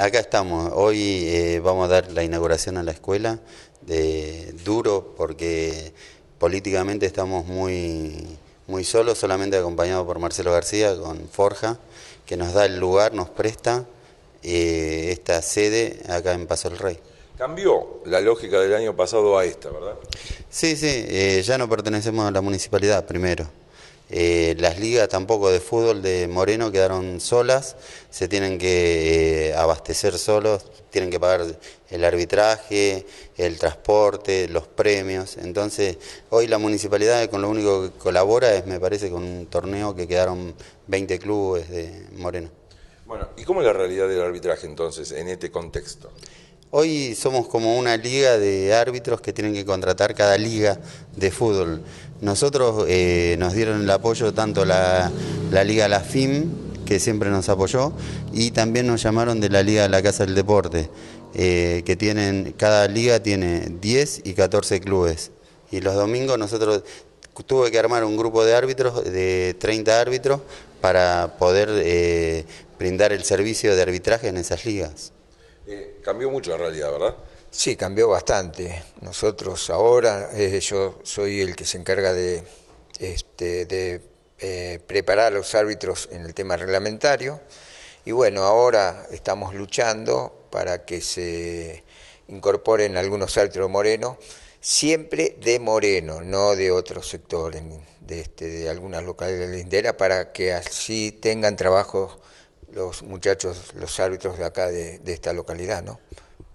Acá estamos, hoy eh, vamos a dar la inauguración a la escuela, de duro porque políticamente estamos muy, muy solos, solamente acompañado por Marcelo García con Forja, que nos da el lugar, nos presta eh, esta sede acá en Paso del Rey. Cambió la lógica del año pasado a esta, ¿verdad? Sí, sí, eh, ya no pertenecemos a la municipalidad primero. Eh, las ligas tampoco de fútbol de Moreno quedaron solas, se tienen que abastecer solos, tienen que pagar el arbitraje, el transporte, los premios. Entonces, hoy la municipalidad con lo único que colabora es, me parece, con un torneo que quedaron 20 clubes de Moreno. Bueno, ¿y cómo es la realidad del arbitraje entonces en este contexto? Hoy somos como una liga de árbitros que tienen que contratar cada liga de fútbol. Nosotros eh, nos dieron el apoyo tanto la, la Liga La FIM, que siempre nos apoyó, y también nos llamaron de la Liga de la Casa del Deporte, eh, que tienen, cada liga tiene 10 y 14 clubes. Y los domingos nosotros tuve que armar un grupo de árbitros, de 30 árbitros, para poder eh, brindar el servicio de arbitraje en esas ligas. Eh, cambió mucho la realidad, ¿verdad? Sí, cambió bastante. Nosotros ahora, eh, yo soy el que se encarga de, este, de eh, preparar a los árbitros en el tema reglamentario. Y bueno, ahora estamos luchando para que se incorporen algunos árbitros morenos, siempre de Moreno, no de otros sectores, de, este, de algunas localidades linderas, para que así tengan trabajo los muchachos, los árbitros de acá de, esta localidad, ¿no?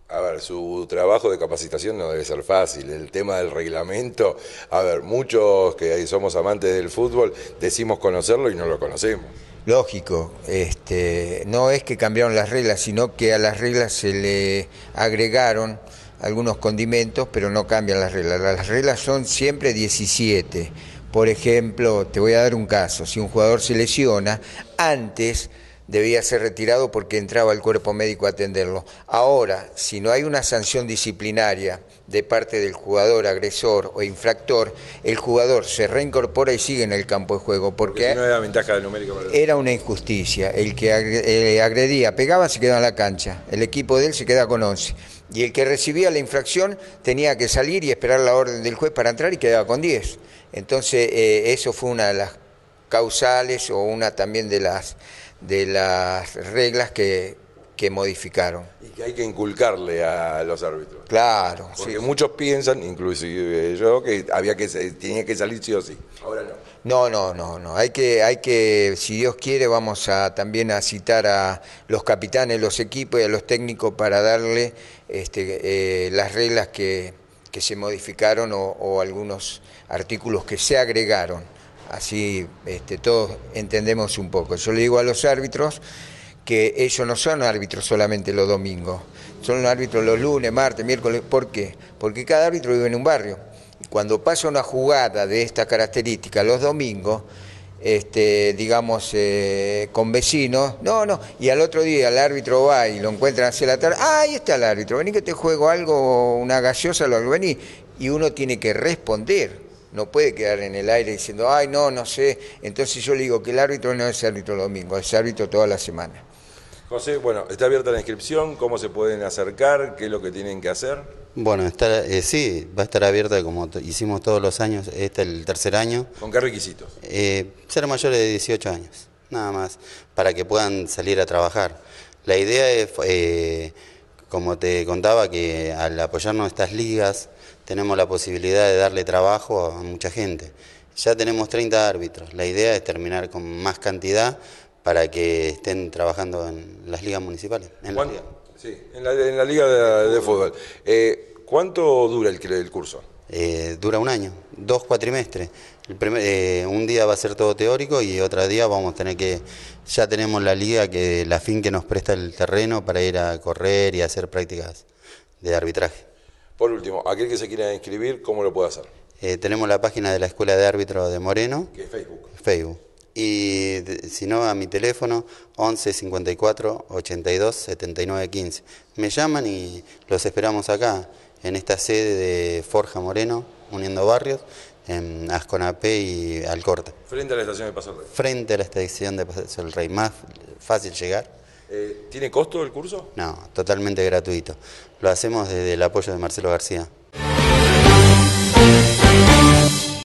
A ver, su trabajo de capacitación no debe ser fácil. El tema del reglamento, a ver, muchos que somos amantes del fútbol decimos conocerlo y no lo conocemos. Lógico, este, no es que cambiaron las reglas, sino que a las reglas se le agregaron algunos condimentos, pero no cambian las reglas. Las reglas son siempre 17. Por ejemplo, te voy a dar un caso, si un jugador se lesiona, antes debía ser retirado porque entraba el cuerpo médico a atenderlo. Ahora, si no hay una sanción disciplinaria de parte del jugador agresor o infractor, el jugador se reincorpora y sigue en el campo de juego. Porque, no era ventaja numérica Era una injusticia. El que eh, agredía, pegaba, se quedaba en la cancha. El equipo de él se queda con 11. Y el que recibía la infracción tenía que salir y esperar la orden del juez para entrar y quedaba con 10. Entonces, eh, eso fue una de las causales o una también de las de las reglas que, que modificaron. Y que hay que inculcarle a los árbitros. Claro. Porque muchos piensan, inclusive yo, que había que tenía que salir sí o sí. Ahora no. No, no, no, no. Hay que, hay que, si Dios quiere, vamos a también a citar a los capitanes, los equipos y a los técnicos para darle este, eh, las reglas que, que se modificaron o, o algunos artículos que se agregaron así este, todos entendemos un poco. Yo le digo a los árbitros que ellos no son árbitros solamente los domingos, son árbitros los lunes, martes, miércoles. ¿Por qué? Porque cada árbitro vive en un barrio. Cuando pasa una jugada de esta característica los domingos, este, digamos, eh, con vecinos, no, no, y al otro día el árbitro va y lo encuentran hacia la tarde, ah, ahí está el árbitro, vení que te juego algo, una gaseosa, lo vení, y uno tiene que responder no puede quedar en el aire diciendo, ay, no, no sé. Entonces yo le digo que el árbitro no es árbitro domingo, es árbitro toda la semana. José, bueno, está abierta la inscripción, ¿cómo se pueden acercar? ¿Qué es lo que tienen que hacer? Bueno, está, eh, sí, va a estar abierta como hicimos todos los años, este es el tercer año. ¿Con qué requisitos? Eh, ser mayores de 18 años, nada más, para que puedan salir a trabajar. La idea es, eh, como te contaba, que al apoyarnos estas ligas, tenemos la posibilidad de darle trabajo a mucha gente. Ya tenemos 30 árbitros, la idea es terminar con más cantidad para que estén trabajando en las ligas municipales. En la liga. Sí, en la, liga de, fútbol. Eh, ¿Cuánto dura el, el curso? Eh, dura un año, dos cuatrimestres. El eh, un día va a ser todo teórico y otro día vamos a tener que, ya tenemos la liga, que la fin que nos presta el terreno para ir a correr y hacer prácticas de arbitraje. Por último, aquel que se quiera inscribir, ¿cómo lo puede hacer? Eh, tenemos la página de la Escuela de Árbitros de Moreno. Que es Facebook. Facebook. Y si no, a mi teléfono 11 54 82 79 15. Me llaman y los esperamos acá, en esta sede de Forja Moreno, uniendo barrios, en Asconapé y Alcorta. Frente a la estación de Paso del Rey. Frente a la estación de Paso del Rey. Más fácil llegar Eh, ¿Tiene costo el curso? No, totalmente gratuito. Lo hacemos desde el apoyo de Marcelo García.